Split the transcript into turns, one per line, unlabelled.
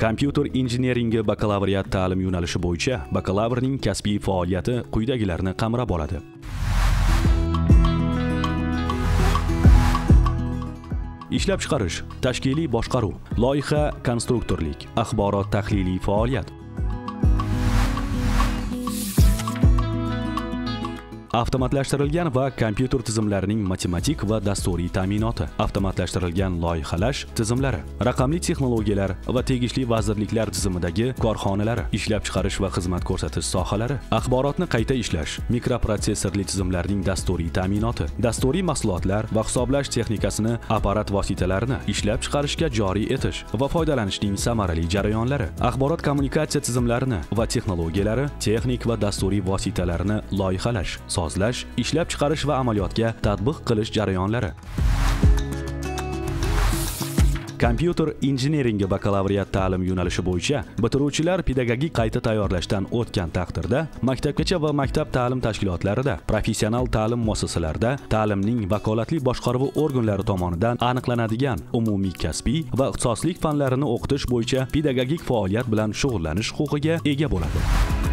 kompyuter injineringi bakalavriat ta'lim yo'nalishi bo'yicha bakalavrning kasbiy faoliyati quyidagilarni qamrab oladi. Ishlab chiqarish tashkiliy boshqaruv loyiha konstruktorlik axborot tahliliy faoliyat. Avtomatlashtirilgan va kompyuter tizimlarining matematik va dasturiy ta'minoti avtomatlashtirilgan loyihalash tizimlari raqamli texnologiyalar va tegishli vazirliklar tizimidagi korxonalari ishlab chiqarish va xizmat ko'rsatish sohalari axborotni qayta ishlash mikroprotsessorli tizimlarning dasturiy ta'minoti dasturiy mahsulotlar va hisoblash texnikasini apparat vositalarini ishlab chiqarishga joriy etish va foydalanishning samarali jarayonlari axborot kommunikatsiya tizimlarini va texnologiyalari texnik va dasturiy vositalarini loyihalash sozlash ishlab chiqarish va amaliyotga tatbiq qilish jarayonlari. Kompyuter injineringi bakalavriat ta'lim yo'nalishi bo'yicha bitiruvchilar pedagogik qayta tayyorlashdan o'tgan taqdirda maktabgacha va maktab ta'lim tashkilotlarida professional ta'lim muassasalarida ta'limning vakolatli boshqaruvi organlari tomonidan aniqlanadigan umumiy kasbiy va ixtisoslik fanlarini o'qitish bo'yicha pedagogik faoliyat bilan shug'ullanish huquqiga ega bo'ladi.